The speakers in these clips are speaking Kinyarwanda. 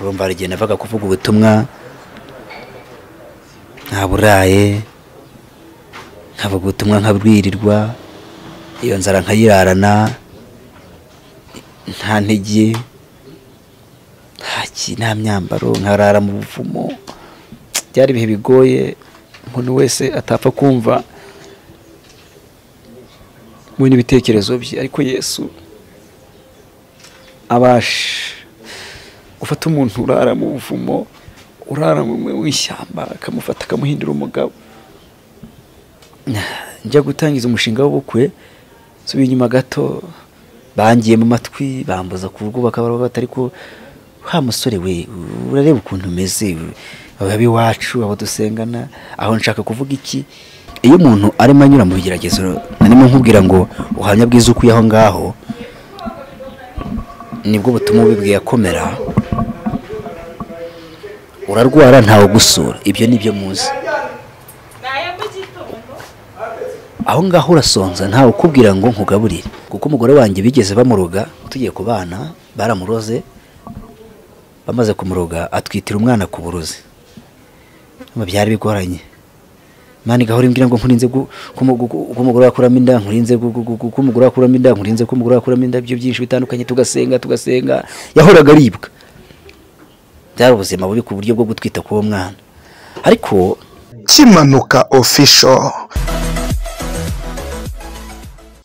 urumva hari igihe navaga kuvuga ubutumwa ntaburaye nkavuga ubutumwa nkabwirirwa iyo nzara nkayirarana nta ntege nta myambaro nkarara mu buvumo byari ibihe bigoye umuntu wese atapfa kumva muri n'ibitekerezo bye. Ariko yesu abasha gufata umuntu urara mu buvumo urara mu ishyamba akamufata akamuhindura umugabo. Njya gutangiza umushinga w'ubukwe nsubiye inyuma gato bangiye mu matwi bambuza kurwubaka barabata ariko wa musore we urareba ukuntu umeze iwacu abo dusengana aho nshaka kuvuga iki? Iyo umuntu arimo anyura mu bigeragezo narimo nkubwira ngo ubuhamya bwiza ukuye aho ngaho ni bwo butuma ubibwiye akomera. Urarwara ntawe gusura ibyo ni byo muzi. Aho ngaho urasonza ntawe ukubwira ngo nkugaburire. Kuko umugore wanjye bigeze bamuroga tugiye ku bana baramuroze bamaze kumuroga atwitira umwana ku burozi. Byari bigoranye. Mani gahora imbwira ngo nkurinze ko umugore wakuramo inda nkurinze ko umugore wakuramo inda nkurinze ko umugore wakuramo inda ibyo byinshi bitandukanye tugasenga tugasenga. Yahoraga aribwa. Byari ubuzima bubi ku buryo bwo gutwita k'uwo mwana. Ariko kimanuka ofisho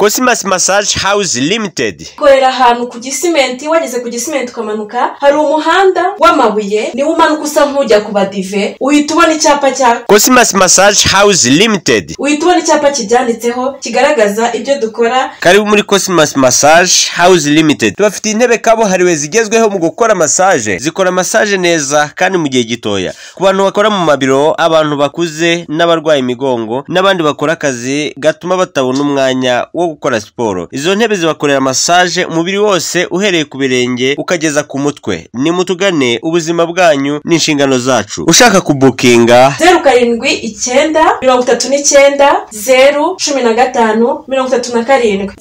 Cosmas Massage House Limited. Korera ahantu ku gisimenti wageze ku gisimenti ukamanuka hari umuhanda w'amabuye niwo umanuka usa nk'ujya ku badive uhita ubona icyapa cya Cosmas Massage House Limited. uhita ubona icyapa kibyanditseho kigaragaza ibyo dukora. Karibu muri Cosmas Massage House Limited. Tubafitiye intebe kabuhariwe zigezweho mu gukora massage. Zikora massage neza kandi mu gihe gitoya. Ku bantu bakora mu mabiro abantu bakuze n'abarwaye imigongo n'abandi bakora akazi gatuma batabona umwanya wo gukora siporo. Izo ntebe zibakorera massage umubiri wose uhereye ku birenge ukageza ku mutwe. Nimutugane ubuzima bwanyu n'inshingano zacu. Ushaka kubukinga? Zeru karindwi icyenda mirongo itatu n'icyenda zeru cumi na gatanu mirongo itatu na karindwi.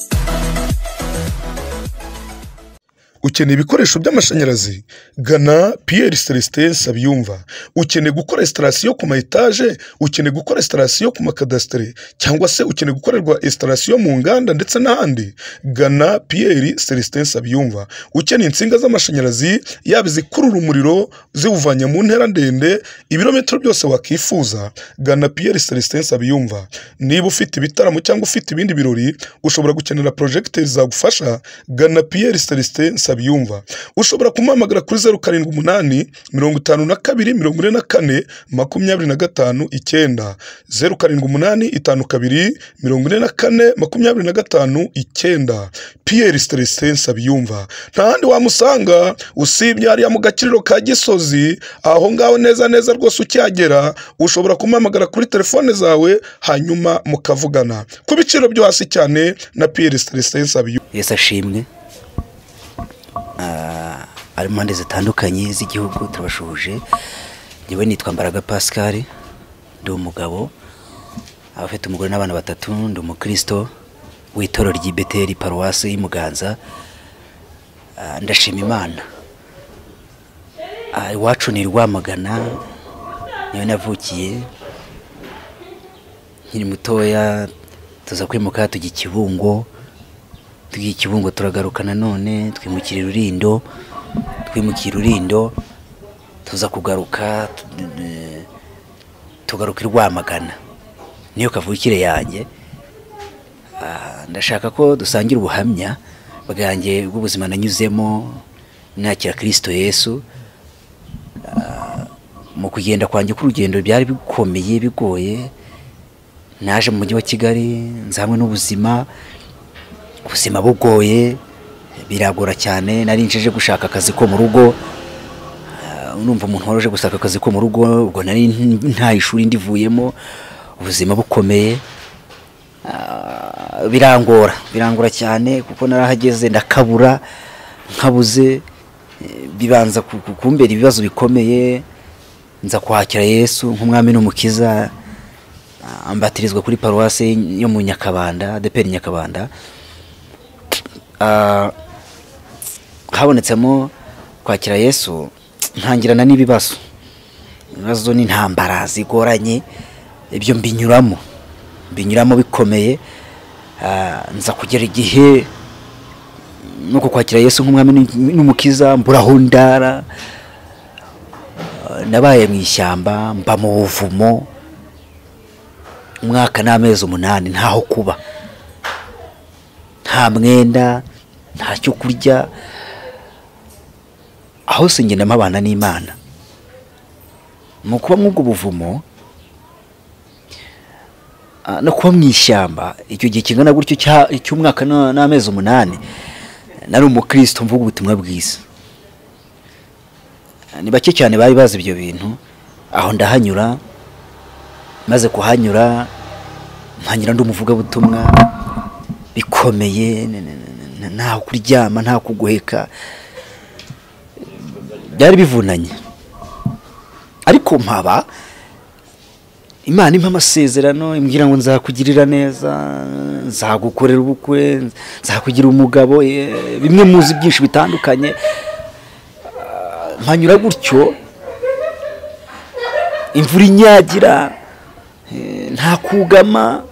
Ukeneye ibikoresho by'amashanyarazi? Gana piyeri celestin sabyumva. Ukeneye gukora esitarasiyo ku ma etaje ukeneye gukora esitarasiyo ku makadasitere cyangwa se ukeneye gukorerwa esitarasiyo mu nganda ndetse n'ahandi? Gana piyeri celestin sabyumva. Ukeneye insinga z'amashanyarazi yaba izikurura umuriro ziwuvanye mu ntera ndende ibirometero byose wakifuza? Gana piyeri celestin sabyumva. Niba ufite ibitaramo cyangwa ufite ibindi birori ushobora gukenera porojegiteri zagufasha gana piyeri celestin sabyumva ushobora kumuhamagara kuri zeru karindwi umunani mirongo itanu na kabiri mirongo ine na kane makumyabiri na gatanu icyenda. Zeru karindwi umunani itanu kabiri mirongo ine na kane makumyabiri na gatanu icyenda. Piyeri celestin sabyumva. Nta handi wamusanga usibye hariya mu gakiriro ka gisozi aho ngaho neza neza rwose ukihagera ushobora kumuhamagara kuri telefone zawe hanyuma mukavugana. Ku biciro byo hasi cyane na piyeri celestin sabyumva. Yesu ashimwe. Ari mu mpande zitandukanye z'igihugu turabashuhuje. Ngewe nitwa mbaraga pascal ndi umugabo abafite umugore n'abana batatu ndi umukristo w'itorero ry'ibeteri paruwasi y'umuganza ndashima imana. Iwacu ni rwamagana niyo navukiye. Nkiri mutoya tuza kwimuka tujya ikibungo. Tugiye ikibungo turagaruka nanone twimukira irurindo twimukira irurindo tuza kugaruka tugaruka i rwamagana. Niyo kavukire yanjye ndashaka ko dusangira ubuhamya bwanjye bw'ubuzima nanyuzemo nakira kirisito yesu. Mu kugenda kwanjye k'urugendo byari bikomeye bigoye. Naje mu mujyi wa kigali nzanywe n'ubuzima ubuzima bugoye biragora cyane. Nari njeje gushaka akazi ko mu rugo. Numva umuntu wari uje akazi ko mu rugo ubwo nari nta ishuri ndivuyemo. Ubuzima bukomeye. Birangora birangora cyane kuko narahageze ndakabura nkabuze bibanza kumbera ibibazo bikomeye. Nza kwakira yesu nk'umwami n'umukiza ambatirizwa kuri paruwasi yo mu nyakabanda adeperi nyakabanda. Habonetsemo kwakira yesu ntangirana n'ibibazo. Ibibazo n'intambara zigoranye ibyo mbinyuramo. Mbinyuramo bikomeye. Ah, nza kugera igihe no kukwakira yesu nk'umwami n'u- n'umukiza mburaho ndara. Ah, nabaye mu ishyamba mba mu buvumo. Umwaka n'amezi umunani ntaho kuba. Nta mwenda nta cyo kurya aho se ngenda mpabana n'imana. Mu kuba mw'ubwo buvumo ah, no kuba mu ishyamba icyo gihe kingana gutyo cy'umwaka na- n'amezi umunani nari umukristo mvuga ubutumwa bwiza. Ah, ni bake cyane bari bazi ibyo bintu. Aho ndahanyura maze kuhanyura mpanyura ndi umuvugabutumwa bikomeye n- n- n- ntaho kuryama ntaho kugoheka byari bivunanye. Ariko mpaba imana impa amasezerano imbwira ngo nzakugirira neza nzagukorera ubukwe nzakugira umugabo bimwe muzi byinshi bitandukanye. Mpanyura gutyo imvura inyagira eh, nta kugama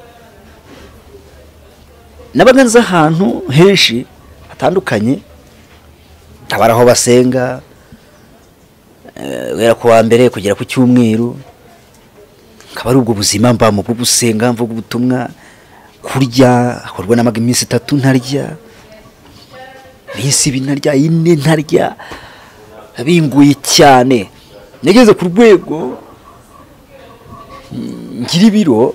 nabaga nzi ahantu henshi hatandukanye habari aho basenga eh, guhera ku wa mbere kugera ku cyumweru akaba ari ubwo buzima mbamo bwo gusenga mvuga ubutumwa kurya hakorwa n'amaga iminsi itatu ntarya iminsi ibiri ntarya ine ntarya binguye cyane. Nageze ku rwego mm, ngira ibiro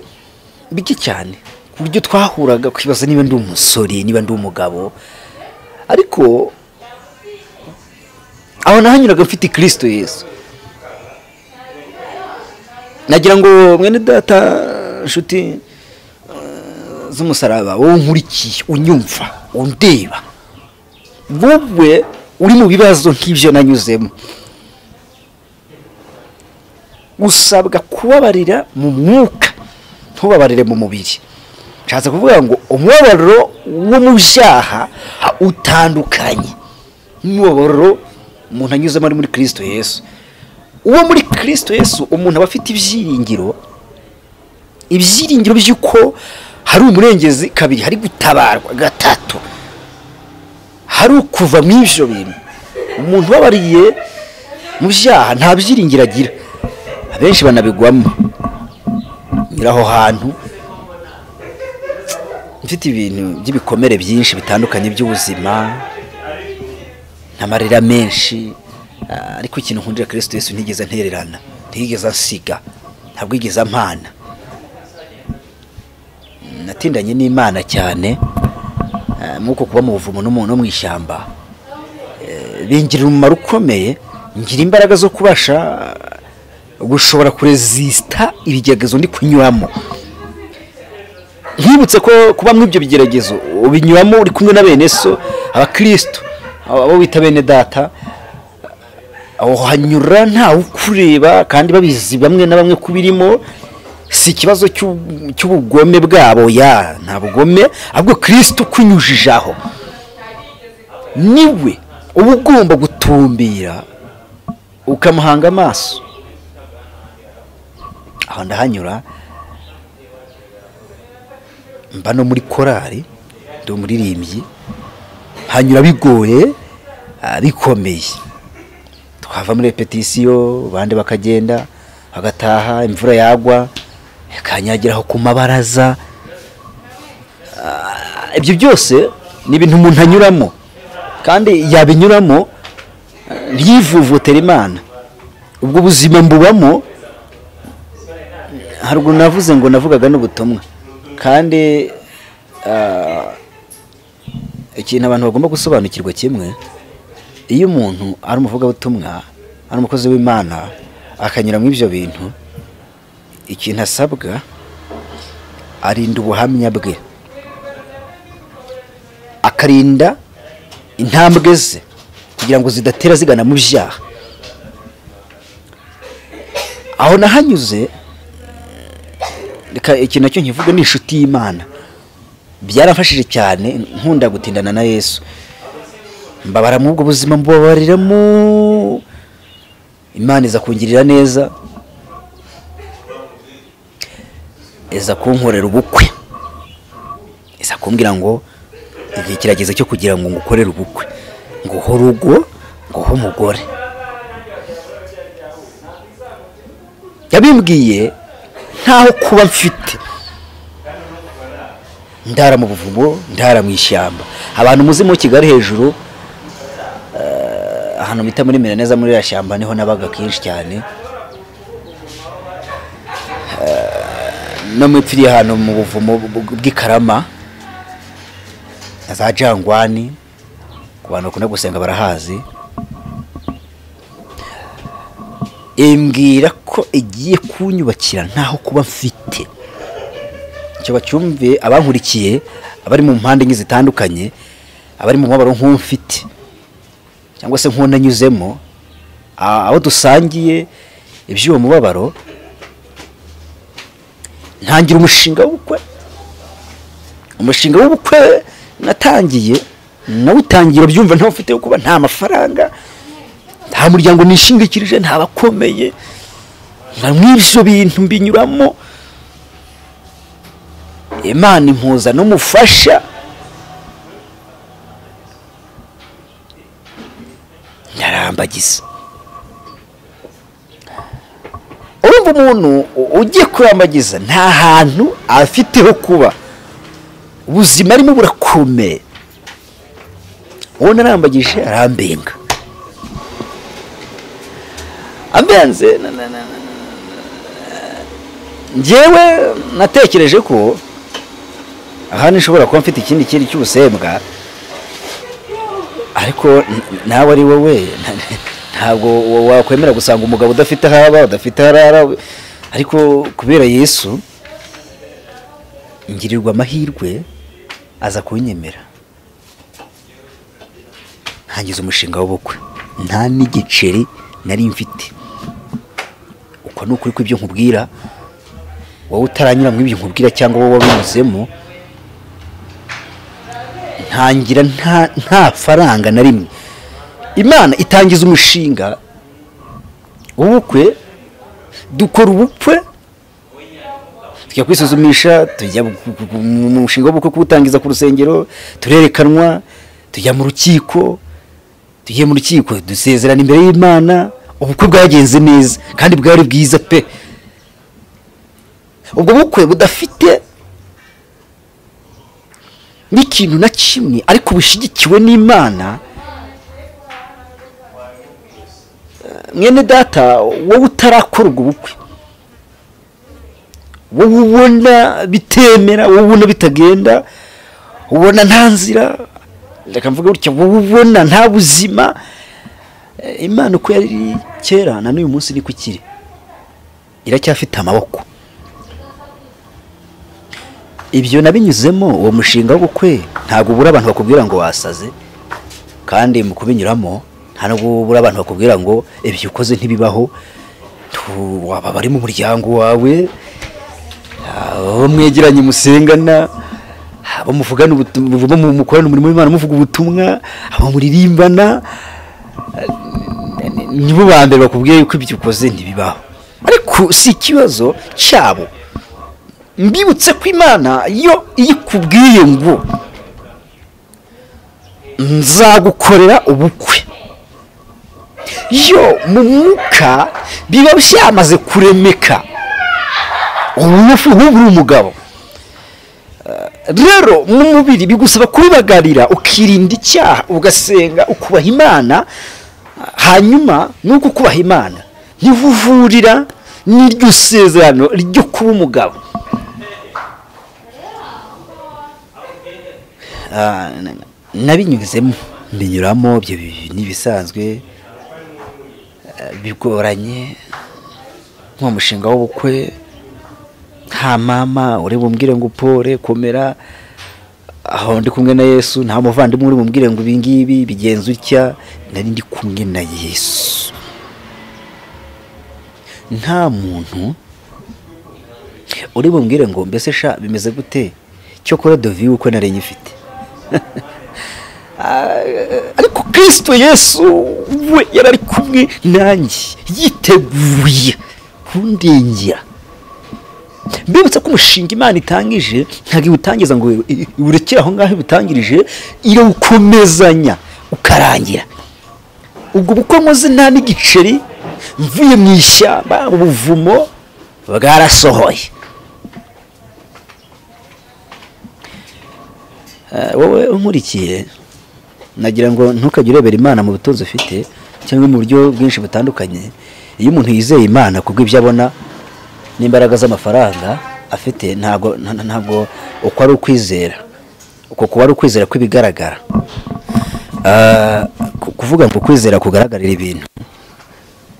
bike cyane. Ku buryo twahuraga kwibaza niba ndi umusore niba ndi umugabo. Ariko aho nahanyuraga mfite kirisito yesu. Nagira ngo mwene data nshuti eh, z'umusaraba wowe nkurikiye unyumva undeba wowe uri mu bibazo nk'ibyo nanyuzemo. Usabwa kubabarira mu mwuka ntubabarire mu mubiri. Nshatse kuvuga ngo umubabaro wo mu byaha utandukanye. N'umubabaro umuntu anyuzemo ari muri kirisito yesu. Uwo muri kirisito yesu umuntu aba afite ibyiringiro. Ibyiringiro by'uko hari umurengezi kabiri hari gutabarwa gatatu. Hari ukuva mu ibyo bintu. Umuntu ubabariye mu byaha nta byiringiro agira. Abenshi banabigwamo. Nyiri aho hantu mfite ibintu by'ibikomere byinshi bitandukanye by'ubuzima n'amarira menshi ah, ariko ikintu nkundira kirisito yesu ntigeze ntererana ntigeze ansiga ntabwo yigeze ampana. Natindanye n'imana cyane ah, mw'uko kuba mu buvumo no mu- no mu ishyamba. Eh, bingirira umumaro ukomeye ngira imbaraga zo kubasha gushobora kurezisita ibigeragezo ndi kunyuramo. Nkibutse ko kuba muri ibyo bigeragezo ubinyuramo uri kumwe na bene so abakristo abo bita bene data hanyura ntawe ukureba kandi babizi bamwe na bamwe ko birimo si ikibazo cy'u- cy'ubugome bwabo ya nta bugome ahubwo kirisito ukunyujije aho. Niwe uba ugomba gutumbira ukamuhanga amaso. Aho ndahanyura mba no muri korari ndi umuririmbyi hanyura bigoye ah, bikomeye. Twava muri repetisiyo abandi bakagenda bagataha imvura yagwa ikanyagiraho ku mabaraza. Ah, ibyo byose ni ibintu umuntu anyuramo. Kandi yabinyuramo ntiyivuvutire imana. Ubwo buzima mbubamo haruguru navuze ngo navugaga n'ubutumwa. Kandi ah, ikintu abantu bagomba gusobanukirwa kimwe iyo umuntu ari umuvugabutumwa ari umukozi w'imana akanyura muri ibyo bintu ikintu asabwa arinda ubuhamya bwe. Akarinda intambwe ze kugira ngo zidatera zigana mu byaha. Aho nahanyuze ikintu na cyo nkivuga ni inshuti y'imana. Byaramfashije cyane nkunda gutindana na yesu. Mbabara muri ubwo buzima mbubabariramo imana iza kungirira neza. Iza kunkorera ubukwe. Iza kumbwira ngo igihe kirageze cyo kugira ngo ngukorere ubukwe. Nguhe urugo nguhe umugore. Yabimbwiye ntaho kuba mfite. Ndara mu buvumo ndara mu ishyamba. Abantu muzi mu kigali hejuru eh, ahantu bita muri mera neza muri iriya shyamba ni ho nabaga kenshi cyane. No mu ipfiriye ahantu mu buvumo bw- bw'ikarama za jangwani ku bantu bakunda gusenga barahazi. Imbwira ko igiye kunyubakira ntaho kuba mfite. Icyo bacyumve abankurikiye abari mu mpande enye zitandukanye abari mu mubabaro nk'umfite cyangwa se nk'unanyuzemo abo dusangiye iby'uwo mubabaro ntangira umushinga w'ubukwe. Umushinga w'ubukwe natangiye nawutangira byumva ntawe ufite kuba nta mafaranga nta muryango nishingikirije nta bakomeye. Mw'ibyo bintu mbinyuramo. Imana impuza n'umufasha. Ndarambagiza urumva umuntu ugiye kurambagiza nta hantu afite ho kuba. Ubuzima arimo burakomeye uwo narambagije arambenga. Ambenze njyewe natekereje ko ahandi nshobora kuba mfite ikindi kintu cy'ubusembwa ariko nawe ari wowe. Nta- ntabwo wa- wakwemera gusanga umugabo udafite aho aba udafite aho arara. Ariko kubera yesu ngirirwa amahirwe aza kunyemera ntangiza umushinga w'ubukwe. Nta n'igiceri nari mfite. Uko ni ukuri kw'ibyo nkubwira wowe utaranyura mu ibyo nkubwira cyangwa wowe wabinyuzemo ntangira nta faranga na rimwe. Imana itangiza umushinga w'ubukwe dukora ubukwe tujya kwisuzumisha tujya mu mushinga w'ubukwe kuwutangiza ku rusengero turerekanwa tujya mu rukiko tugiye mu rukiko dusezerana imbere y'imana ubukwe bwagenze neza kandi bwari bwiza pe. Ubwo bukwe budafite n'ikintu na kimwe ariko bushyigikiwe n'imana. Mwene data wowe utarakora ubwo bukwe wowe ubona bitemera wowe ubona bitagenda ubona nta nzira reka mvuge gutya wowe ubona nta buzima. Eh, imana uko yari kera na n'uyu munsi niko ikiri iracyafite amaboko. Ibyo nabinyuzemo uwo mushinga w'ubukwe ntabwo ubura abantu bakubwira ngo wasaze. Kandi mu kubinyuramo nta nubwo ubura abantu bakubwira ngo ibyo ukoze ntibibaho. Waba bari mu muryango wawe. Abo mwegeranye musengana abo muvugana ubutumwa mukorana umurimo w'imana muvuga ubutumwa abo muririmbana nibo ba mbere bakubwiye yuko ibyo ukoze ntibibaho. Ariko si ikibazo cyabo. Mbibutse ko imana yo iyo ikubwiye ngo nzagukorera ubukwe. Yo mu mwuka biba byamaze kuremeka. Ubu uri umugabo Eh, rero mu mubiri bigusaba kubibagarira ukirinda icyaha ugasenga ukubaha imana. Hanyuma nuko ukubaha imana ni ho uhurira n'iryo sezerano ryo kuba umugabo Ah, na- nabinyuzemo mbinyuramo ibyo bi- ni ibisanzwe eh, bigoranye nko mu mushinga w'ubukwe nta mama uri bumbwire ngo upore komera aho ndi kumwe na yesu nta muvandimwe uri bumbwire ngo ibi ngibi bigenze utya nari ndi kumwe na yesu. Nta muntu uri bumbwire ngo mbese sha bimeze gute? Cyo kora dovi uko nari nyifite. Ah, ariko kirisito yesu we yari ari kumwe nanjye yiteguye kundengera mbibutsa ko umushinga imana itangije ntabwo iwutangiza ngo iwurekere aho ngaho iwutangirije irawukomezanya ukarangira. Ubwo bukwe nkoze nta n'igiceri mvuye mu ishyamba ubuvumo bwarasohoye. Wowe unkurikiye nagira ngo ntukajye urebera imana mu butunzi ufite cyangwa mu buryo bwinshi butandukanye. Iyo umuntu yizeye imana kubw'ibyo abona n'imbaraga z'amafaranga afite ntabwo nta- ntabwo uko ari ukwizera. Uko kuba ari ukwizera kw'ibigaragara. Ku- kuvuga ngo ukwizera kugaragarira ibintu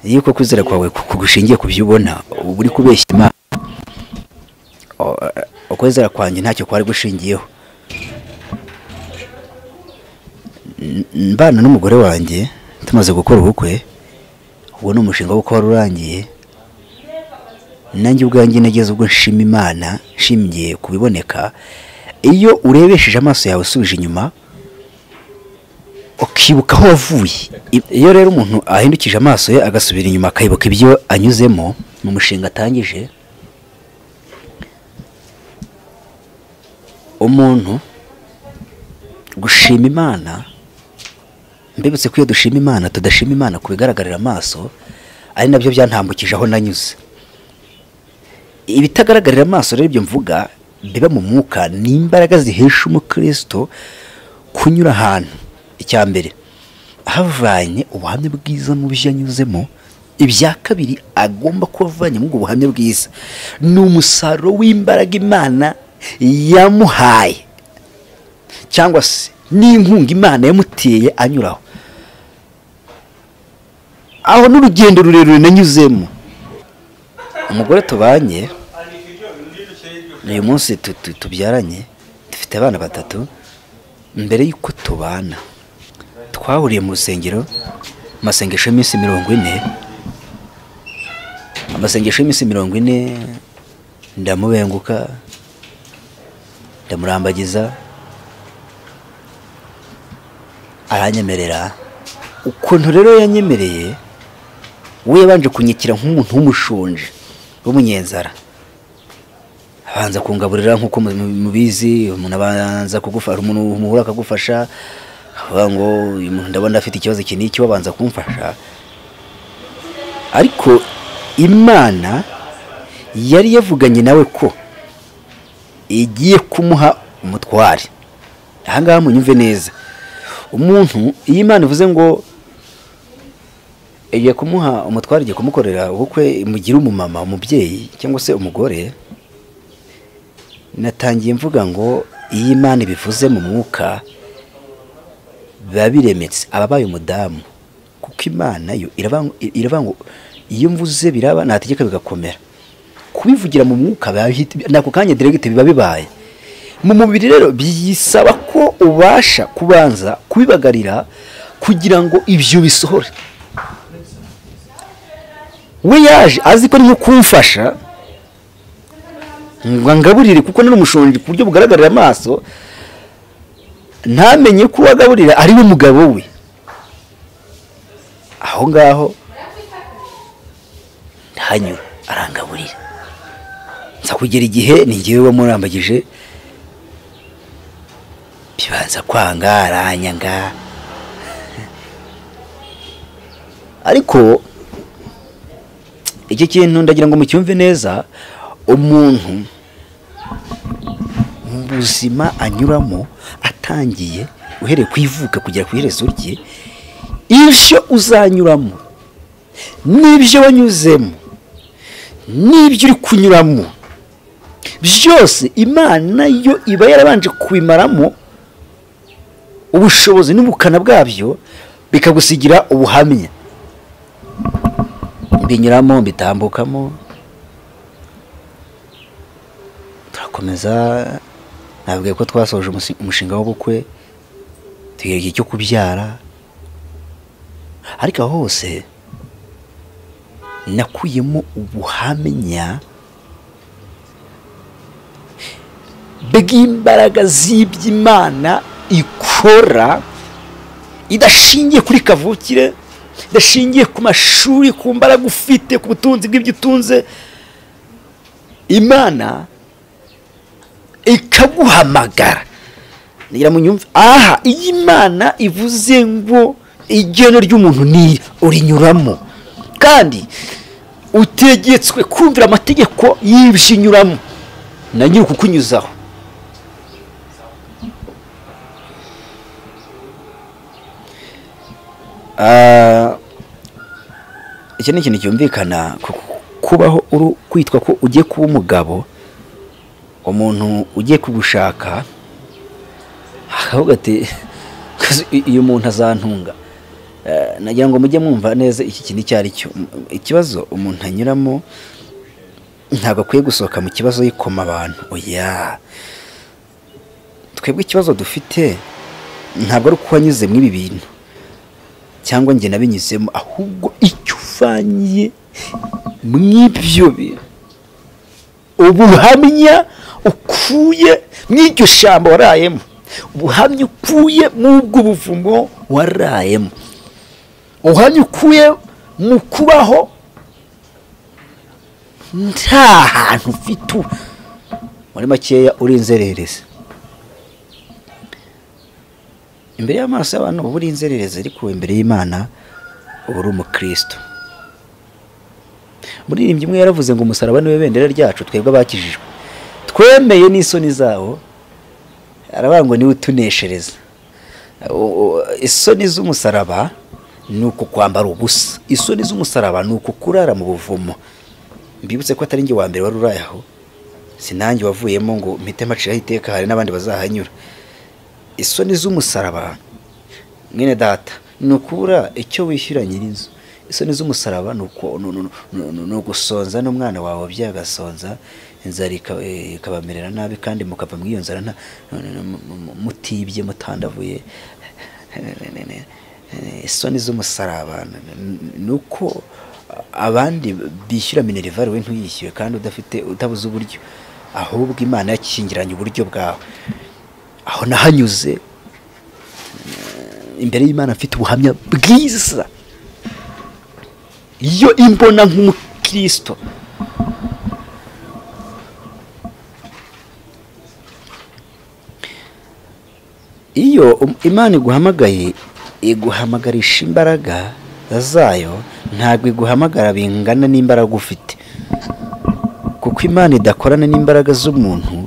iyo uko kwizera kwawe ku- kugushingiye ku byo ubona uba uri kubeshya imana eh, ukwizera kwanjye ntacyo kwari gushingiyeho. Mbana n'umugore wanjye tumaze gukora ubukwe uwo ni umushinga w'uko wari urangiye. Nanjye ubwanjye nageze ubwo nshima imana nshingiye ku biboneka iyo urebesheje amaso yawe usubije inyuma ukibuka aho wavuye. Iyo rero umuntu ahindukije amaso ye agasubira inyuma akibuka ibyo anyuzemo mu mushinga atangije umuntu gushima imana mbibutse ko iyo dushima imana tudashima imana ku bigaragarira amaso ari na byo byantambukije aho nanyuze. Ibitagaragarira amaso rero ibyo mvuga biba mu mwuka ni imbaraga zihesha umukristo kunyura ahantu. Icya mbere havanye ubuhamya bwiza mu byo anyuzemo ibya kabiri agomba kuba avanye muri ubwo buhamya bwiza. Ni umusaruro w'imbaraga imana yamuhaye cyangwa se n'inkunga imana yamuteye anyuraho. Aho n'urugendo rurerure nanyuzemo. Umugore tubanye uyu munsi tu- tu- tubyaranye dufite abana batatu mbere y'uko tubana twahuriye mu rusengero amasengesho y'iminsi mirongo ine amasengesho y'iminsi mirongo ine ndamubenguka ndamurambagiza aranyemerera. Ukuntu rero yanyemereye we yabanje kunyikira nk'umuntu w'umushonji w'umunyenzara. Abanza kungaburira nk'uko mu- mu- mubizi umuntu abanza kugufasha umuntu muhura akagufasha avuga ngo uyu muntu ndabona afite ikibazo iki n'iki babanza kumfasha. Ariko imana yari yavuganye nawe ko igiye kumuha umutware. Ahangaha munyumve neza. Umuntu iyo imana ivuze ngo igiye kumuha umutware igiye kumukorera ubukwe mugire umumama umubyeyi cyangwa se umugore natangiye mvuga ngo iyo imana ibivuze mu mwuka biba biremetse. Aba abaye umudamu. Kuko imana yo iravuga ngo iyo mvuze biraba nategeka bigakomera. Kubivugira mu mwuka n'ako kanya diregiti biba bibaye. Mu mubiri rero bisaba ko ubasha kubanza kubibagarira kugira ngo ibyo bisohore. We yaje azi ko ari nko kumfasha ngo angaburire kuko nari umushonji ku buryo bugaragarira amaso ntamenye ko uwagaburira ari we mugabo we. Aho ngaho ntanyura arangaburira. Nza kugera igihe ngewe wamurambagije bibanza kwanga aranyanga. Ariko iki kintu ndagira ngo mucyumve neza umuntu mu buzima anyuramo atangiye uhereye ku ivuka kugera ku iherezo rye ibyo uzanyuramo n'ibyo wanyuzemo n'ibyo uri kunyuramo byose imana yo iba yarabanje kubimaramo ubushobozi n'ubukana bwabyo bikagusigira ubuhamya. Binyuramo bitambukamo turakomeza nabwiye ko twasoje umushinga w'ubukwe tugira igihe cyo kubyara. Ariko aho hose nakuyemo ubuhamya bw'imbaraga z'iby'imana ikora idashingiye kuri kavukire idashingiye ku mashuri ku mbaraga ufite ku butunzi bw'ibyo utunze imana ikaguhamagara. Ngira mu nyumve aha iyo imana ivuze ngo igeno ry'umuntu ni urinyuramo. Kandi utegetswe kumvira amategeko y'ibyo inyuramo. Na nyiri kukunyuzaho iki ni ikintu cyumvikana ku- kubaho kwitwa ko ugiye kuba umugabo umuntu ugiye kugushaka akavuga ati "Kazi, i- uyu muntu azantunga. Eh, nagira ngo mujye mwumva neza iki kintu icyo ari cyo. Ikibazo umuntu anyuramo ntabwo akwiye gusohoka mu kibazo yikoma abantu. Oya twebwe ikibazo dufite ntabwo ari uko wanyuze muri ibi bintu. Cyangwa njye nabinyuzemo ahubwo icyo uvanye mw'ibyo bintu. Ubuhamya ukuye mw'iryo shyamba warayemo. Ubuhamya ukuye mw'ubwo buvumo warayemo. Ubuhamya ukuye mu kubaho nta hantu ufite muri makeya uri inzererezi imbere y'amaso y'abantu uba uri inzererezi ariko imbere y'imana uba uri umukristo. Muririmbyi umwe yaravuze ngo umusaraba ni we bendera ryacu twebwe abakijijwe. Twemeye n'isoni zawo. Ngo ni we utuneshereza. Isoni z'umusaraba ni uku kwambara ubusa. Isoni z'umusaraba ni uku kurara mu buvumo. Mbibutse ko atari njye wa mbere wari uraye aho. Sinange wavuyemo ngo mpite maciraho iteka hari n'abandi bazahanyura. Isoni z'umusaraba. Mwene data ni ukubura icyo wishyura nyir'inzu. Isoni z'umusaraba ni ugusonza n'umwana wawe wabyaye agasonza inzara eh, ikabamerera nabi kandi mukava muri iyo nzara mutibye mutandavuye. Isoni z'umusaraba ni uko abandi bishyura minerivare we ntuyishyuwe kandi udafite utabuze uburyo. Ahubwo imana yakingiranye uburyo bwawe. Aho nahanyuze. Eh, imbere y'imana mfite ubuhamya bwiza. Iyo imbona nk'umukristo. Iyo imana iguhamagaye iguhamagarisha imbaraga zayo ntabwo iguhamagara bingana n'imbaraga ufite. Kuko imana idakorana n'imbaraga z'umuntu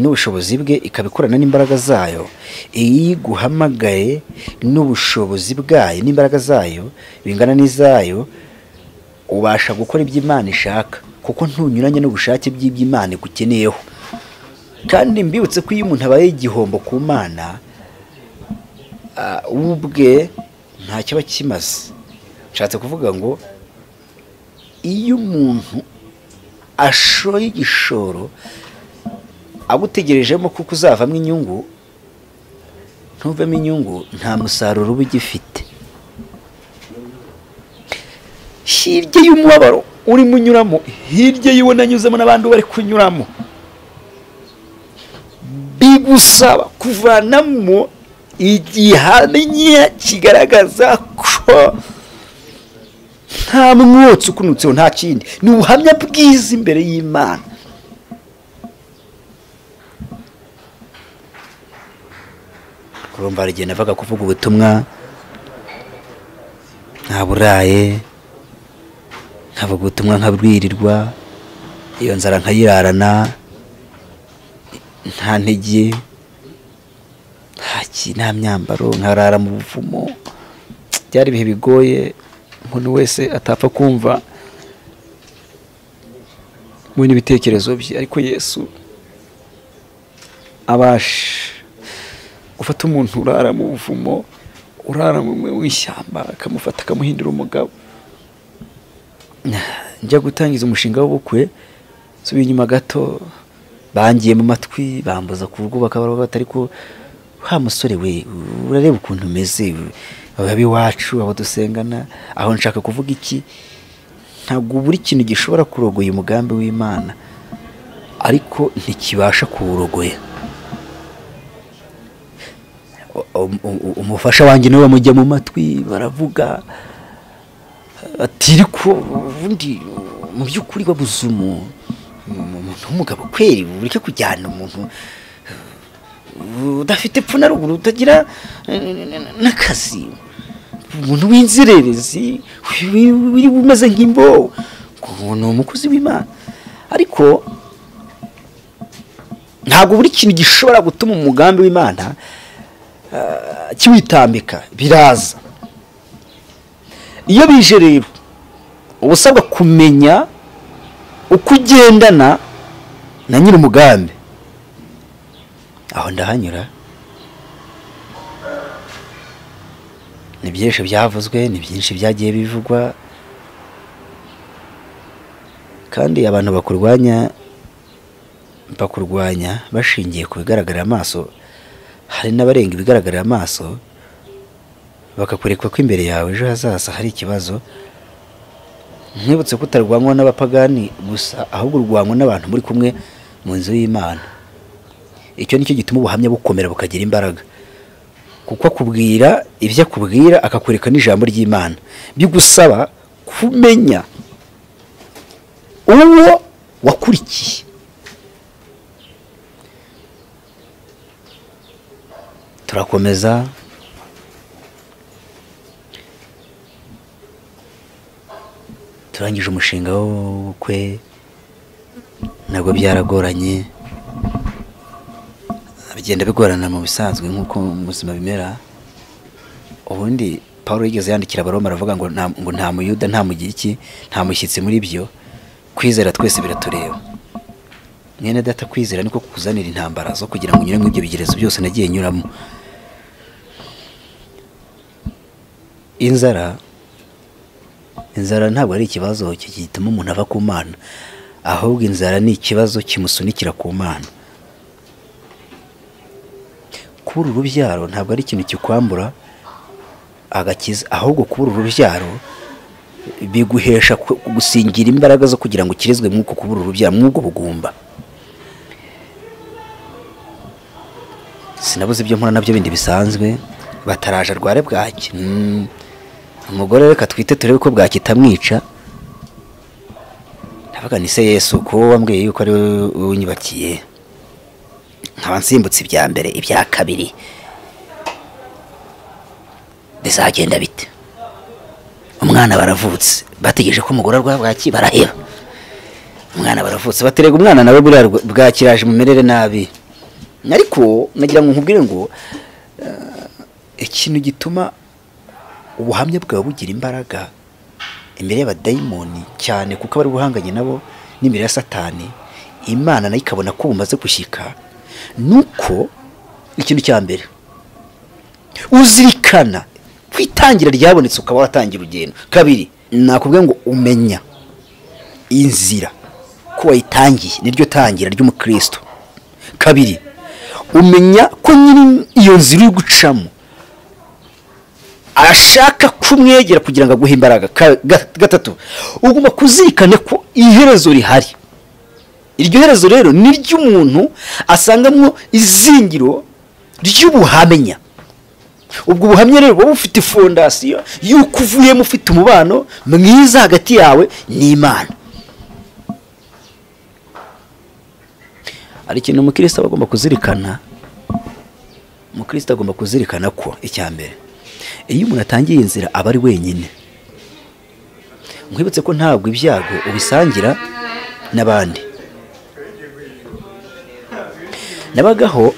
n'ubushobozi bwe ikabikorana n'imbaraga zayo. Iyo iguhamagaye n'ubushobozi bwayo n'imbaraga zayo bingana n'izayo ubasha gukora ibyo imana ishaka kuko ntunyuranye n'ubushake bw'ibyo imana igukeneyeho. Kandi mbibutse ko iyo umuntu abaye igihombo ku mana we ubwe nta kiba kimaze. Nshatse kuvuga ngo iyo umuntu ashoye igishoro agutegerejemo kuko uzavamo inyungu ntuvemo inyungu nta musaruro uba ugifite. Hirya y'umubabaro urimo unyuramo hirya y'uwo nanyuzemo n'abandi bari kunyuramo. Bigusaba kuvanamo igihamya kigaragaza ko nta mwotsi ukunutseho nta kindi. Ni ubuhamya bwiza imbere y'imana. Urumva hari igihe navaga kuvuga ubutumwa ntaburaye nkavuga ubutumwa nkabwirirwa iyo nzara nkayirarana nta ntege nta myambaro nkarara mu buvumo byari ibihe bigoye umuntu wese atapfa kumva we n'ibitekerezo bye. Ariko yesu abasha gufata umuntu urara mu buvumo urara mu ishyamba akamufata akamuhindura umugabo. Njya gutangiza umushinga w'ubukwe nsubiye inyuma gato bangiye mu matwi bambuza kubwubaka baravuga bati ariko wa musore we urareba ukuntu umeze iwacu abo dusengana aho nshaka kuvuga iki? Ntabwo buri kintu gishobora kurogoya umugambi w'imana ariko ntikibasha kuwurogoya. Umufasha wanjye nawe bamujya mu matwi baravuga ati ariko ubundi mu by'ukuri umu- umuntu w'umugabo kweri ureke kujyana umuntu udafite epfo na ruguru utagira n'akazi umuntu w'inzererezi wi- wi- umeze nk'imbo ni umukozi w'imana. Ariko ntabwo buri kintu gishobora gutuma umugambi w'imana kiwitambika biraza. Iyo bije rero uba usabwa kumenya uko ugendana na nyiri umugambi aho ndahanyura. Ni byinshi byavuzwe ni byinshi byagiye bivugwa. Kandi abantu bakurwanya bakurwanya bashingiye ku bigaragarira amaso hari n'abarenga ibigaragarira amaso bakakwereka ko imbere yawe ejo hazaza hari ikibazo. Nkibutse ko utarwanywa n'abapagani gusa ahubwo urwanywa n'abantu muri kumwe mu nzu y'imana. Icyo ni cyo gituma ubuhamya bukomera bukagira imbaraga. Kuko akubwira ibyo akubwira akakwereka n'ijambo ry'imana. Bigusaba kumenya uwo wakurikiye. Turakomeza. Turangije umushinga w'ubukwe nabwo byaragoranye. Bigenda bigorana mu bisanzwe nk'uko mu buzima bimera. Ubundi paul yigeze yandikira abaroma aravuga ngo nta, muyuda nta mugiriki nta mushyitsi muri byo. Kwizera twese biratureba. Mwene data kwizera niko kukuzanira intambara zo kugira ngo unyure muri ibyo bigerezo byose nagiye nyuramo. Inzara inzara ntabwo ari ikibazo gituma umuntu ava ku mana. Ahubwo inzara ni ikibazo kimusunikira ku mana. Kubura urubyaro ntabwo ari ikintu kikwambura agakiza ahubwo kubura urubyaro biguhesha gusingira imbaraga zo kugira ngo ukirizwe mw'uko kubura urubyaro mw'ubwo bugumba. Sinabuze ibyo nkora na byo bindi bisanzwe. Bataraje arware bwaki? Mm. Umugore reka twite turebe ko bwaki itamwica ndavuga ni se yesu ko wambwiye yuko ari wowe unyubakiye nkaba nsimbutse ibya mbere ibya kabiri. Bizagenda bite? Umwana baravutse. Bategereje ko umugore arwara bwaki baraheba. Umwana baravutse. Baterega umwana nawe buriya rwa- bwaki iraje mumerere nabi. Ariko nagira ngo nkubwire ngo eh, ikintu gituma ubuhamya bwawe bugira imbaraga. Imbere y'abadayimoni cyane kuko abari buhanganye nabo n'imbere ya satani imana na yo ikabona ko bumaze gushyika. Nuko ikintu cya mbere uzirikana ku itangira ryabonetse ukaba watangira urugendo. Kabiri nakubwiye ngo umenya inzira ko wayitangiye niryo tangira ry'umukristo. Kabiri umenya ko nyiri iyo nzira uri gucamo. Ashaka kumwegera kugira ngo aguhe imbaraga. Gatatu ugomba kuzirikane ko iherezo rihari. Iryo herezo rero ni ry'umuntu asangamo izingiro ry'ubuhamya. Ubwo buhamya rero buba bufite fondasiyo y'uko uvuyemo ufite umubano mwiza hagati yawe n'imana. Hari ikintu umukristo aba agomba kuzirikana? Umukristo agomba kuzirikana ko? Icya mbere. Iyo umuntu atangiye inzira aba ari wenyine. Nkwibutse ko ntabwo ibyago ubisangira n'abandi. Nabagaho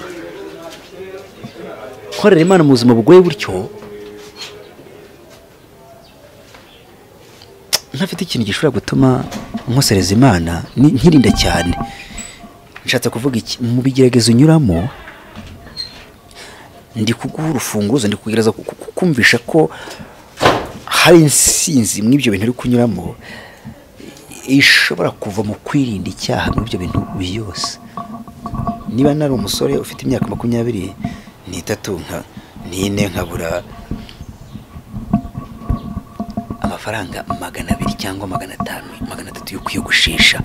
korera imana mu buzima bugoye gutyo ntafite ikintu gishobora gutuma nkosereza imana nkirinda cyane. Nshatse kuvuga iki mu bigeragezo unyuramo ndi kuguha urufunguzo ndi kugereza ku- ku- kumvisha ko hari insinzi muri ibyo bintu uri kunyuramo ishobora kuva mu kwirinda icyaha muri ibyo bintu byose. Niba nari umusore ufite imyaka makumyabiri n'itatu nka n'ine nkabura amafaranga magana abiri cyangwa magana atanu magana atatu yo kwiyogoshesha.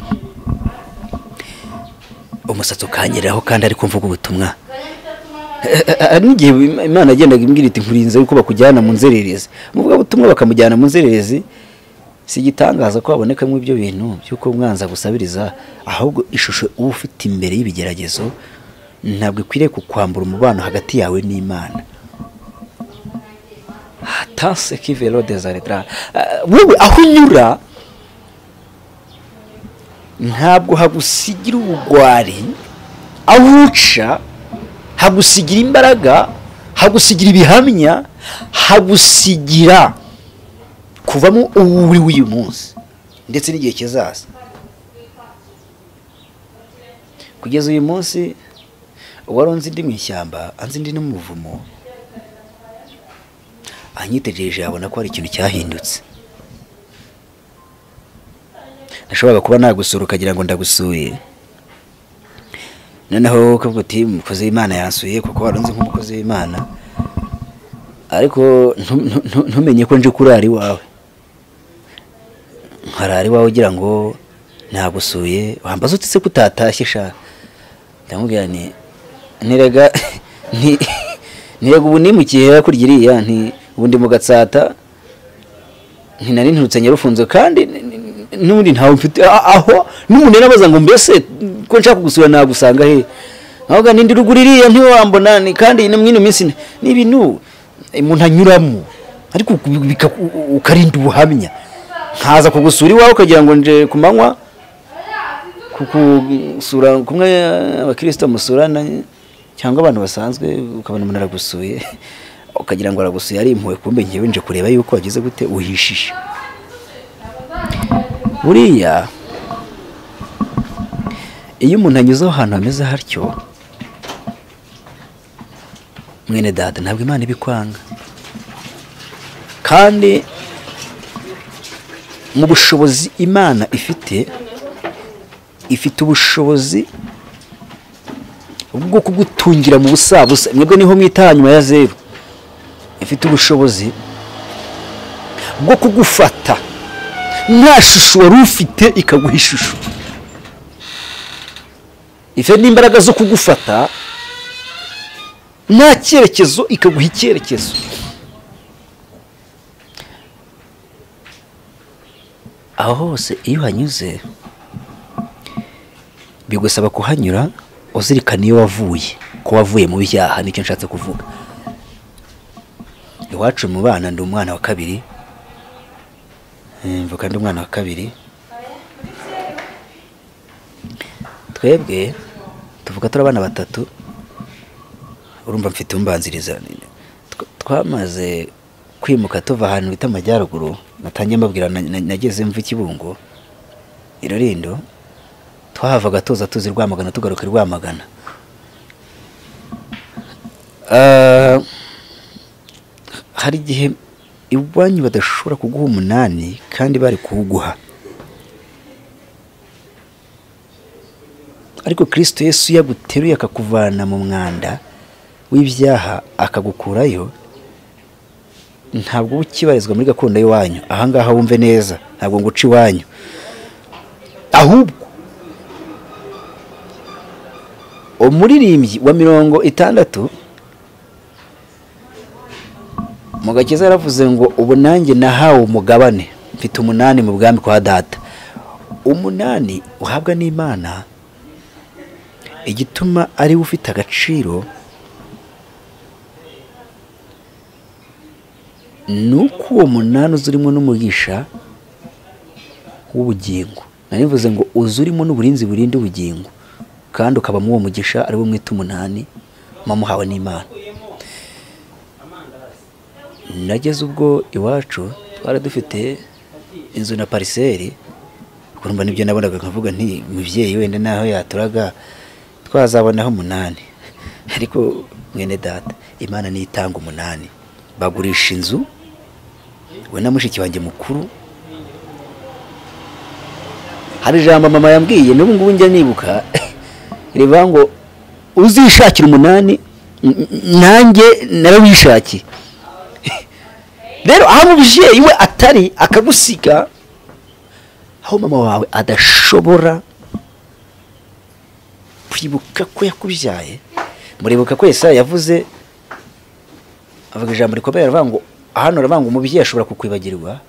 Umusatsi ukanyereraho kandi ariko mvuga ubutumwa. Hari n'igihe imana yagendaga imbwira iti nkurinze yuko bakujyana mu nzererezi. Umuvugabutumwa bakamujyana mu nzererezi si igitangaza ko habonekamo ibyo bintu by'uko umwanzi agusabiriza ahubwo ishusho uba ufite imbere y'ibigeragezo ntabwo ikwiriye kukwambura umubano hagati yawe n'imana. Hatase kivero dezaredra wowe aho unyura ntabwo hagusigira ubugwari aho uca hagusigira imbaraga hagusigira ibihamya hagusigira kuvamo uwo uri w'uyu munsi ndetse n'igihe kizaza. Kugeza uyu munsi uwari unzi ndi mu ishyamba anzi ndi no mu buvumo anyitegereje yabona ko hari ikintu cyahindutse. Nashoboraga kuba nagusura ukagira ngo ndagusuye. Noneho ukavuga uti umukozi w'imana yansuye kuko wari unzi nk'umukozi w'imana. Ariko ntu- ntu- ntu- ntumenye ko nje kurara iwawe nkarara iwawe ugira ngo nagusuye. Wambaza uti se ko utatashye sha? Ndamubwira ni ntirega nti- ntirega ubu nimukiye hakurya iriya ubu ndi mu gatsata ntinari nturutse nyarufunzo kandi n'ubundi ntawe mfite aho? N'umuntu yarabaza ngo mbese ko nshaka kugusura nagusanga he? Ahubwo nindi ruguru iriya ntiwambona kandi no mwino minsi ni ibintu umuntu anyuramo ariko ukarinda ubuhamya. Nkaza kugusura iwawe ukagira ngo nje ku manywa kukusura kumwe abakirisito musurana cyangwa abantu basanzwe ukabona umuntu aragusuye ukagira ngo aragusuye ari impuhwe kumbe ngewe nje kureba yuko wagize gute uhishije buriya iyo umuntu anyuzeho ahantu hameze hatyo mwene dada ntabwo imana ibikwanga kandi mu bushobozi imana ifite ifite ubushobozi bwo kugutungira mu busabusa. Mwebwe ni ho mwitaha nyuma ya zeru. Ifite ubushobozi bwo kugufata. Nta shusho wari ufite ikaguha ishusho. Ifite n'imbaraga zo kugufata nta cyerekezo ikaguha icyerekezo. Aho hose iyo uhanyuze bigusaba kuhanyura uzirikana iyo wavuye ko wavuye mu byaha ni cyo nshatse kuvuga. Iwacu mu bana ndi umwana wa kabiri Eh, mvuga ndi umwana wa kabiri. Twebwe tuvuga turi abana batatu urumva mfite umbanziriza. Tw- twamaze kwimuka tuva ahantu bita amajyaruguru natangiye mbabwira na- na- nageze mva ikibungo irarindo twahavaga tuza tuzi rwamagana tugaruka rwamagana. Ah, hari igihe iwanyu badashobora kuguha umunani kandi bari kuwuguha. Ariko kirisito yesu yaguteruye akakuvana mu mwanda w'ibyaha akagukurayo ntabwo uba ukibarizwa muri gakondo y'iwanyu. Ahangaha wumve neza ntabwo ngo uce iwanyu. Ahubwo umuririmbyi wa mirongo itandatu mu gakiza yaravuze ngo ubu nanjye nahawe umugabane. Mfite umunani mu bwami kwa data. Umunani uhabwa n'imana igituma ari we ufite agaciro ni uko uwo munani uza urimo n'umugisha w'ubugingo. Nanivuze ngo uza urimo n'uburinzi burinda ubugingo. Kandi ukabamo uwo mugisha ari wo mwita umunani muhawe n'imana. Nageze ubwo iwacu twari dufite inzu na pariseri urumva ni byo nabonaga nkavuga nti mubyeyi wenda naho yaturaga twazabonaho umunani. Ariko mwene data imana niyo itanga umunani. Bagurisha inzu we na mushiki wanjye mukuru. Hari ijambo mama yambwiye n'ubu ngubu njya nibuka rivuga ngo uzishakira umunani nanjye narawishakiye rero aho umubyeyi we atari akagusiga aho mama wawe adashobora kwibuka ko yakubyaye. Muribuka ko Yesaya yavuze avuga ijambo rikomeye aravuga ngo hano aravuga umubyeyi ashobora kukwibagirwa.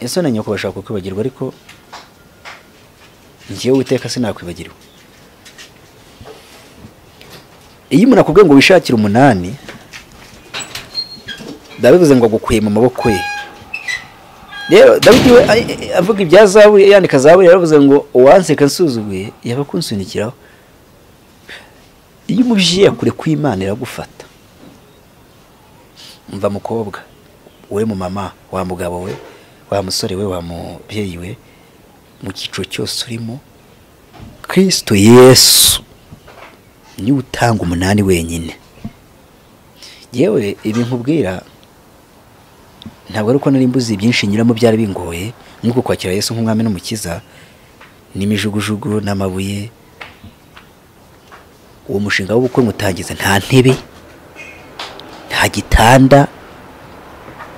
Ese na nyoko bashobora kukwibagirwa ariko njyewe witeka sinakwibagirwa. Iyo umuntu akubwiye ngo wishakire umunani bivuze ngo agukuye mu maboko ye rero dawidi we avuga ibya zaburi yandika zaburi yaravuze ngo uwanseka nsuzuguye yaba kunsunikiraho. Iyo umubyeyi yakure ku imana iragufata. Mva mukobwa we mu mama wa mugabo we wa musore we wa mubyeyi we mu cyiciro cyose urimo kirisito yesu. Ni we utanga umunani wenyine. Yewe ibi nkubwira ntabwo ari uko nari mbuzi byinshi nyuramo byari bingoye nk'uko kwakira Yesu nk'umwami n'umukiza n'imijugujugu n'amabuye. Uwo mushinga w'ubukwe mutangiza nta ntebe nta gitanda.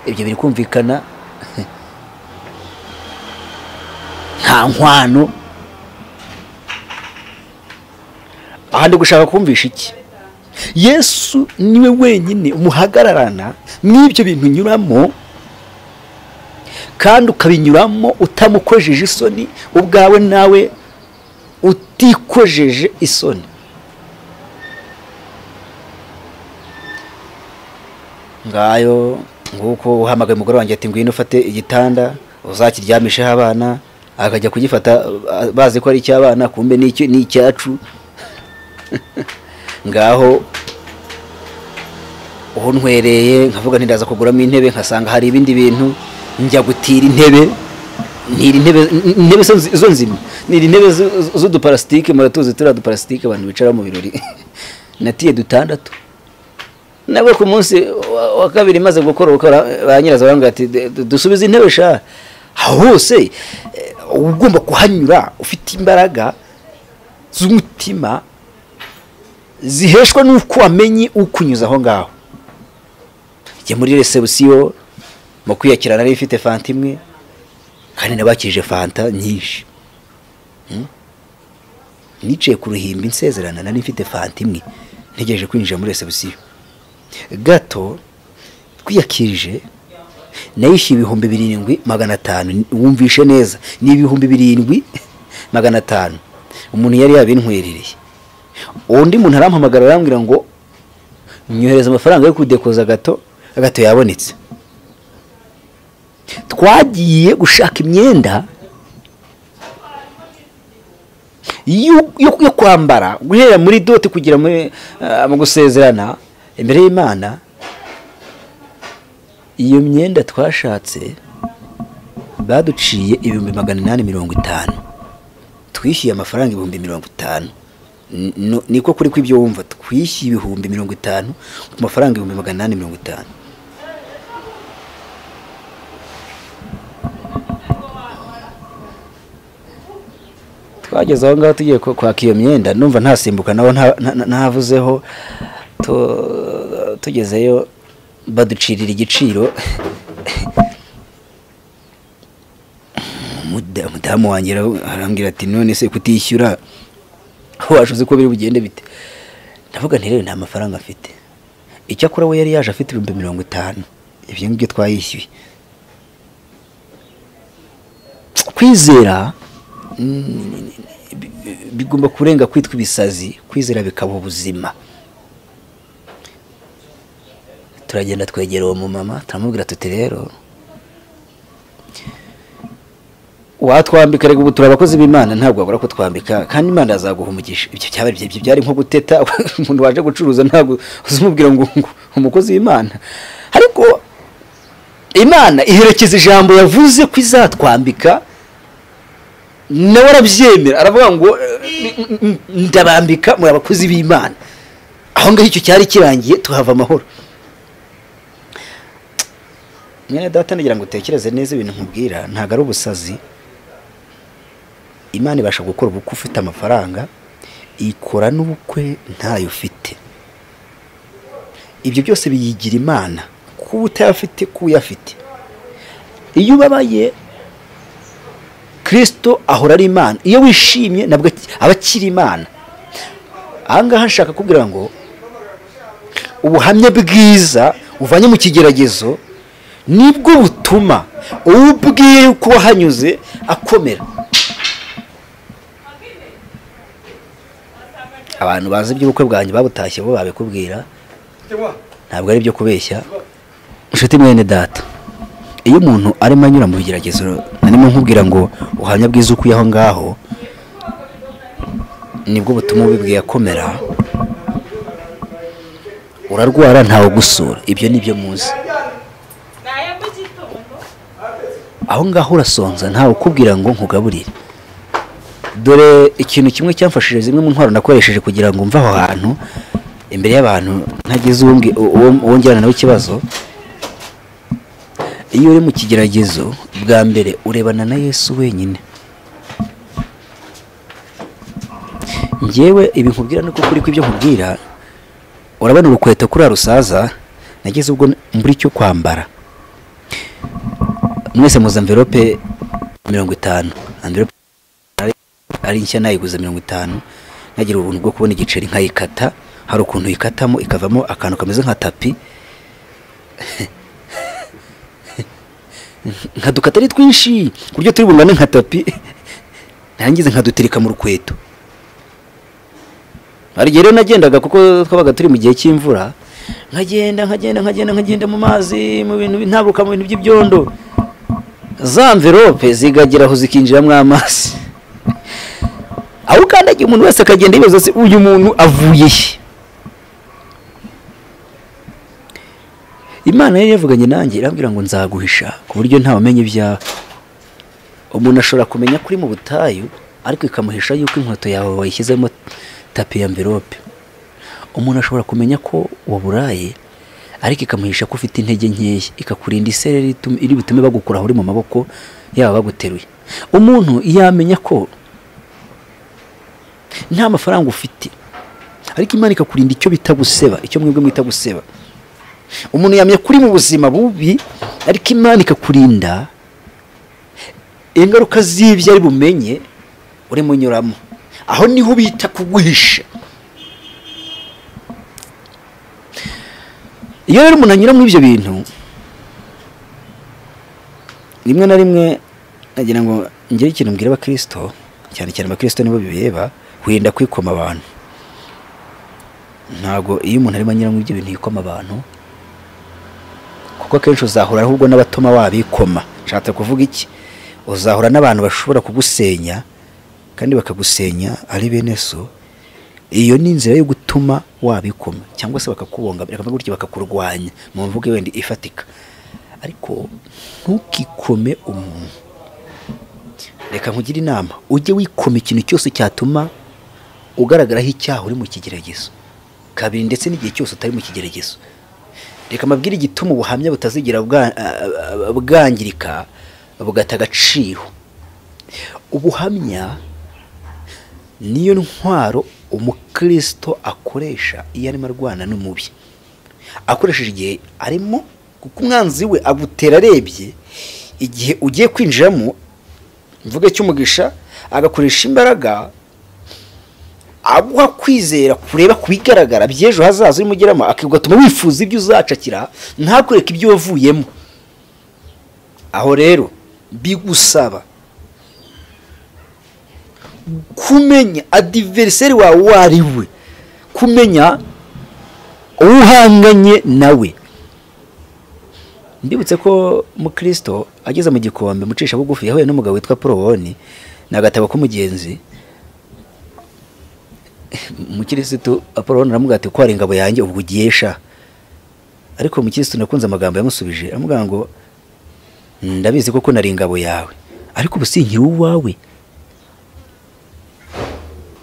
Ibyo biri kumvikana nta nkwano. Aha ndi gushaka kumvisha iki? Yesu ni we wenyine umuhagararana n'ibyo bintu unyuramo kandi ukabinyuramo utamukojeje isoni ubwawe nawe utikojeje isoni. Ngayo nguko uhamagaye umugore wanjye ati ngwino ufate igitanda uzakiryamisheho abana akajya kugifata bazi ko ari icy'abana kumbe ni icyacu. Ngaho ubu ntwereye nkavuga nti ndaza kuguramo intebe nkasanga hari ibindi bintu njya gutira intebe intebe zo nzi- zo nzima nira intebe zu- zu- z'uduparasitike muratuzi turiya duparasitike abantu bicara mu birori. Natiye dutandatu. Nabwo ku munsi wa- kabiri maze gukora gukora ba nyirazo barambwira ati "De- du- dusubize intebe sha. Hose eh, uba ugomba kuhanyura ufite imbaraga z'umutima ziheshwa n'uko wamenye ukunyuza aho ngaho. Njya muri resebusiyo mu kwiyakira nari ifite fanta imwe kandi nabakirije fanta nyinshi. Hmm? nicaye ku ruhimbi nsezerana nari mfite fanta imwe ntegereje kwinjira muri resebusiyo gato twiyakirije nayishyuye ibihumbi birindwi magana atanu wumvishe neza. Ni ibihumbi birindwi magana atanu. Umuntu yari yabintwerereye. Undi muntu arampamagara arambwira ngo nyohereza amafaranga yo kudekoza gato gato yabonetse. Twagiye gushaka imyenda yo kwambara guhera muri dote kugera muri ah, mu gusezerana imbere y'imana. Iyo myenda twashatse baduciye ibihumbi magana inani mirongo itanu. Twishyuye amafaranga ibihumbi mirongo itanu. Niko kuri kw'ibyo wumva. Twishyuye ibihumbi mirongo itanu ku mafaranga ibihumbi magana inani mirongo itanu. Twageze aho ngaho tugiye kwa- kwaka iyo myenda. Numva ntasimbuka nta- ntavuzeho Tu- tugezeyo baducirira igiciro. Umuda- umudamu wanjye ara- arambwira ati none se kutishyura? Uzi ko biri bugende bite? Ndavuga nti rero nta mafaranga afite. Icyakora we yari yaje afite ibihumbi mirongo itanu. Ibyo ngibyo twayishyuye. Kwizera mm, bi- bigomba kurenga kwitwa ibisazi. Kwizera bikaba ubuzima. Turagenda twegera uwo mumama turamubwira tuti rero watwambika reka ubu turi abakozi b'imana ntabwo wabura kutwambika kandi imana yazaguha umugisha. Ibyo byaba ibyo byari nko guteta umuntu waje gucuruza ntabwo uzumubwira ngo umukozi w'imana. Ariko imana iherekeza ijambo yavuze ko izatwambika nawe arabyemera aravuga ngo ndabambika muri abakozi b'imana. Aho ngaho icyo cyari kirangiye tuhava amahoro. Mwene data ngira ngo utekereze neza ibintu nkubwira ntabwo ari ubusazi. Imana ibasha gukora ubukwe ufite amafaranga ikora n'ubukwe ntayo ufite. Ibyo byose biyigira imana kuba utayafite k'uyafite iyo ubabaye kirisito ahora ari imana. Iyo wishimye nabwo aba akiri imana ahangaha nshaka kubwira ngo ubuhamya bwiza uvanye mu kigeragezo ni bwo butuma uwo ubwiye yuko wahanyuze akomera. Abantu bazi iby'ubukwe bwanjye babutashye bo babikubwira. Ntabwo ari ibyo kubeshya. Inshuti mwene data. Iyo umuntu arimo anyura mu bigeragezo narimo nkubwira ngo ubuhamya bwiza ukuye aho ngaho ni bwo butuma ubibwiye akomera. Urarwara ntawe ugusura. Ibyo ni byo muzi. Aho ngaho urasonza ntawe ukubwira ngo nkugaburire. Dore ikintu kimwe cyamfashije zimwe mu ntwaro nakoresheje kugira ngo mve aho hantu imbere y'abantu ntagize uwo- ngirana nawe ikibazo iyo uri mu kigeragezo bwa mbere urebana na yesu wenyine. Ngewe ibi nkubwira ni kuri kw'ibyo nkubwira urabona urukweto kuri rusaza nageze ubwo mbura icyo kwambara. Mwese muzi amverope mirongo itanu. Ari nshya nayiguze mirongo itanu nagira ubuntu bwo kubona igiceri nkayikata hari ukuntu uyikatamo ikavamo akantu kameze nka tapi. Nkadukata ari twinshi ku buryo turi bungane nka tapi. Ntangize nkadutereka mu rukweto. Hari igihe rero nagendaga kuko twabaga turi mu gihe cy'imvura nkagenda nkagenda nkagenda nkagenda mu mazi mu bintu ntabuka mu bintu by'ibyondo. Za mverope zigagera aho zikinjiramo amazi. Aho ukandagiye umuntu wese akagenda yibaza uyu muntu avuye he? Imana yari yavuganye nanjye irambwira ngo nzaguhisha ku buryo ntawamenya ibyawe umuntu ashobora kumenya ko uri mu butayu ariko ikamuhisha yuko inkweto yawe wayishyizemo tapi ya mverope umuntu ashobora kumenya ko waburaye ariko ikamuhisha ko ufite intege nkeya. Ikakurinda isereri iri butume bagukura uri mu maboko yaba baguteruye. Umuntu yamenya ko nta mafaranga ufite. Ariko imana ikakurinda icyo bita guseba icyo mwebwe mwita guseba. Umuntu yamenya ko uri mu buzima bubi ariko imana ikakurinda ingaruka z'ibyo ari bumenye urimo unyuramo aho ni ho bita kuguhisha. Iyo rero umuntu anyura muri ibyo bintu rimwe na rimwe nagira ngo ngire ikintu mbwira abakirisito cyane cyane abakirisito nibo bibeba wirinda kwikoma abantu. Ntabwo iyo umuntu arimo anyura muri ibyo bintu yikoma abantu kuko akenshi uzahura ahubwo n'abatuma wabikoma. Nshatse kuvuga iki? Uzahura n'abantu bashobora kugusenya kandi bakagusenya ari bene so. Iyo ni inzira yo gutuma wabikoma cyangwa se bakakubonga bakavuga gutya bakakurwanya. Mu mvugo wenda ifatika. Ariko ntukikome umuntu. Reka nkugire inama. Ujye wikoma ikintu cyose cyatuma ugaragaraho icyaha uri mu kigeragezo. Kabiri ndetse n'igihe cyose utari mu kigeragezo. Reka mbabwire igituma ubuhamya butazigera bwa- ah, bwangirika bugata agaciro. Ubuhamya niyo ntwaro umukristo akoresha iyo arimo arwana n'umubi. Akoresheje igihe arimo kuko umwanzi we agutera arebye igihe ugiye kwinjiramo mvuge cy'umugisha agakoresha imbaraga aguha kwizera kureba ku bigaragara by'ejo hazaza urimo ugeramo akigatuma wifuza ibyo uzacakira ntakwereke ibyo wavuyemo. Aho rero bigusaba kumenya adiveriseri wawe uwo ari we kumenya uwo uhanganye nawe. Mbibutse ko mukristo ageze mu gikombe mucisha bugufi yahuye n'umugabo witwa porowoni ni agatabo k'umugenzi. Umukirisitu apoloni aramubwira ati ko hari ingabo yanjye ubwo ugiye sha ariko umukirisitu nakunze amagambo yamusubije aramubwira ngo ndabizi koko nari ingabo yawe ariko ubu sinkiri uwawe.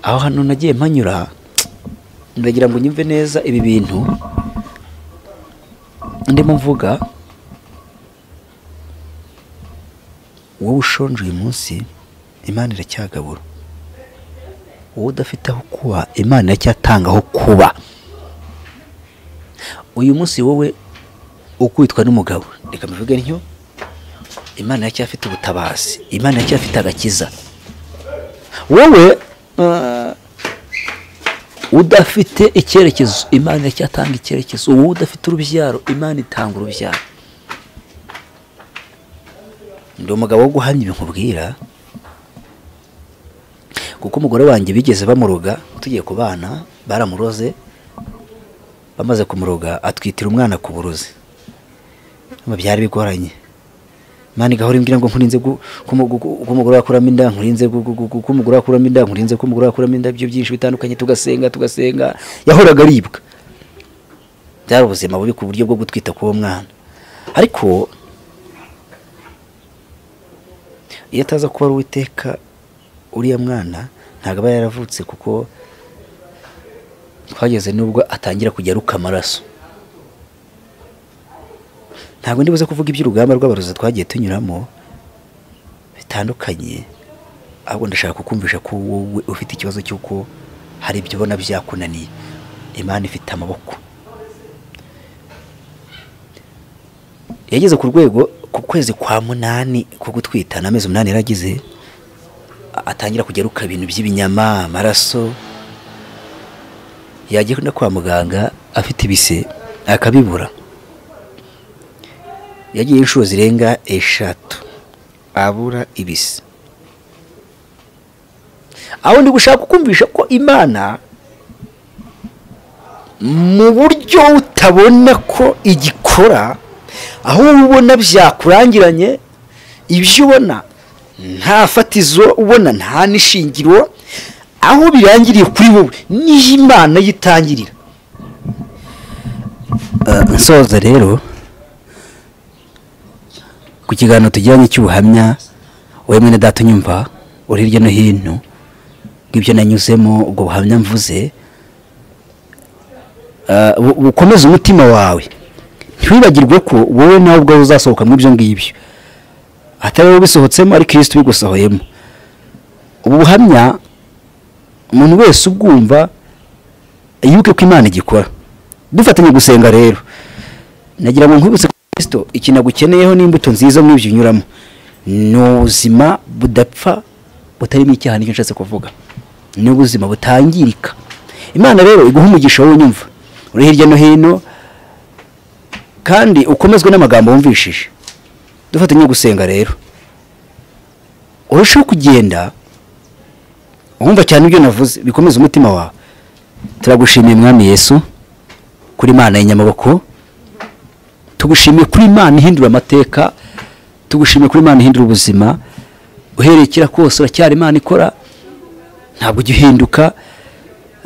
Aho hantu nagiye mpanyura ndagira ngo unyumve neza ibi bintu. Ndimo mvuga wowe ushonje uyu munsi imana iracyagabura. Wowe udafite aho kuba imana iracyatanga aho kuba. Uyu munsi wowe ukubitwa n'umugabo. Reka mbivuge ntyo. Imana iracyafite ubutabazi. Imana iracyafite agakiza. Wowe uh, udafite icyerekezo. Imana iracyatanga icyerekezo. Wowe udafite urubyaro. Imana itanga urubyaro. Ndi umugabo wo guhamya ibintu nkubwira kuko umugore wanjye bigeze bamuroga tugiye ku bana baramuroze bamaze kumuroga atwitira umwana ku burozi. Byari bigoranye. Mani gahora imbwira ngo nkurinze gu- ko umu- gu- ko umugore wakuramo inda nkurinze gu- gu- gu- ko umugore wakuramo inda nkurinze ko umugore wakuramo inda ibyo byinshi bitandukanye tugasenga tugasenga. Yahoraga aribwa. Byari ubuzima bubi ku buryo bwo gutwita k'uwo mwana. Ariko iyo ataza kuba ari uwiteka uriya mwana ntabwo aba yaravutse kuko twageze n'ubwo atangira kujya aruka amaraso. Ntabwo ndibuze kuvuga iby'urugamba rw'abarozi twagiye tunyuramo bitandukanye ahubwo ndashaka kukumvisha ko wowe ufite ikibazo cy'uko hari ibyo ubona byakunaniye. Imana ifite amaboko. Yageze ku rwego ku kwezi kwa munani ko gutwita n'amezi umunani yaragize atangira kujya aruka ibintu by'ibinyama amaraso. Yagiye no kwa muganga afite ibise akabibura. Yagiye inshuro zirenga eshatu abura ibise. Aho ndi gushaka kukumvisha ko imana mu buryo utabona ko igikora aho ubona byakurangiranye ibyo ubona nta fatizo ubona nta n'ishingiro aho birangiriye kuri wowe ni ho imana yitangirira. Nsoza rero ku kiganiro tujyanye cy'ubuhamya wowe mwene data unyumva uri hirya no hino bw'ibyo nanyuzemo ubwo buhamya mvuze ah, bu- bukomeze umutima wawe. Ntiwibagirwe ko wowe nawe ubwawe uzasohoka muri ibyo ngibyo. Atari wowe ubisohotsemo ari kirisiti ubigusohoyemo. Ubu buhamya umuntu wese ubwumva yibuke ko imana igikora. Dufatanye gusenga rero. Nagira ngo nkwibutse ko kirisito ikintu agukeneyeho n'imbuto nziza muri ibyo unyuramo ni ubuzima budapfa butarimo icyaha ni cyo nshatse kuvuga. Ni ubuzima butangirika. Imana rero iguha umugisha wowe unyumva uri hirya no hino kandi ukomezwe n'amagambo wumvishije. Dufatanye gusenga rero. Urushaho kugenda wumva cyane ibyo navuze bikomeza umutima wawe. Turagushimiye mwami yesu kuri imana y'inyamaboko tugushimiye kuri imana ihindura amateka tugushimiye kuri imana ihindura ubuzima. Uhereye kera kose uracyari imana ikora ntabwo ujya uhinduka.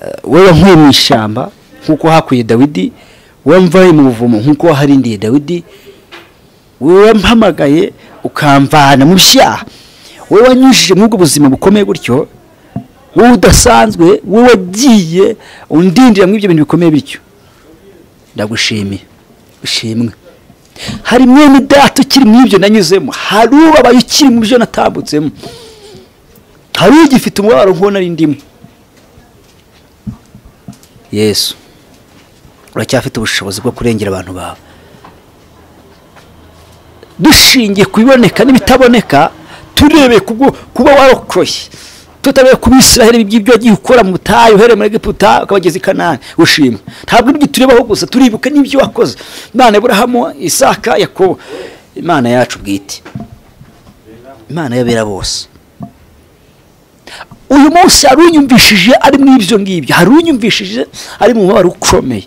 Eh, wowe wankuye mu ishyamba nk'uko hakuye dawidi wowe mvaye mu buvumo nk'uko waharindiye dawidi wowe wampamagaye ukamvana mu byaha wowe wanyujije muri ubwo buzima bukomeye gutyo wowe udasanzwe wowe wagiye undindira muri ibyo bintu bikomeye bityo. Ndagushimiye ushimwe. Hari mwene data ukiri mu ibyo nanyuzemo. Hari ubabaye ukiri mu byo natambutsemo hari ugifite umubabaro nk'uwo nari ndimo. Yesu uracyafite ubushobozi bwo kurengera abantu bawe. Dushingiye ku biboneka n'ibitaboneka turebeye kuba warokoye. Tutabeye ku bisiraheli by'ibyo wagiye ukora mu butayu uhereye muri egiputa ukabageza i kanani. Ushimwe ntabwo ibyo turebaho gusa turibuka n'ibyo wakoze. Imana y'aburahamu isaka yakobo. Imana yacu bwite. Imana y'abera bose. Uyu munsi hari unyumvishije ari mu ibyo ngibyo. Hari unyumvishije ari mu mubabaro ukomeye.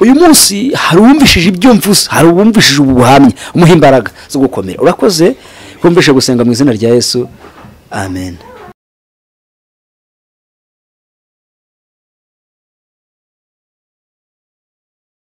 Uyu munsi hari uwumvishije ibyo mvuze hari uwumvishije ubu buhamya umuha imbaraga zo gukomera. Urakoze kumvishe gusenga mu izina rya yesu. Amen.